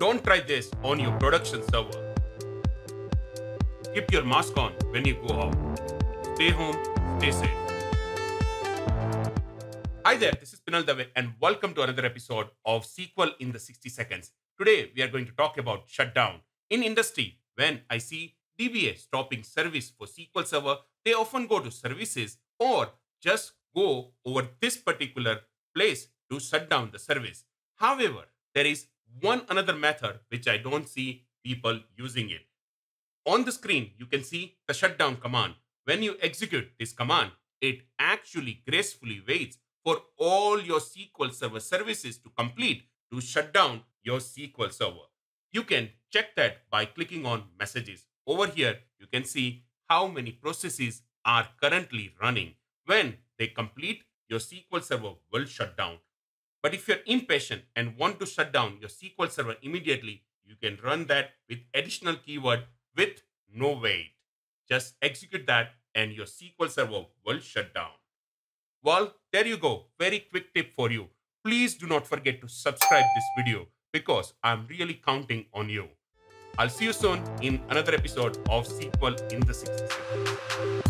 Don't try this on your production server. Keep your mask on when you go out. Stay home, stay safe. Hi there, this is Pinal Dave and welcome to another episode of SQL in the 60 seconds. Today we are going to talk about shutdown. In industry, when I see DBA stopping service for SQL Server, they often go to services or just go over this particular place to shut down the service. However, there is one another method which I don't see people using it. On the screen, you can see the shutdown command. When you execute this command, it actually gracefully waits for all your SQL Server services to complete to shut down your SQL Server. You can check that by clicking on messages. Over here, you can see how many processes are currently running. When they complete, your SQL Server will shut down. But if you're impatient and want to shut down your SQL Server immediately, you can run that with additional keyword with no wait. Just execute that and your SQL Server will shut down. Well, there you go. Very quick tip for you. Please do not forget to subscribe this video because I'm really counting on you. I'll see you soon in another episode of SQL in the 60 seconds.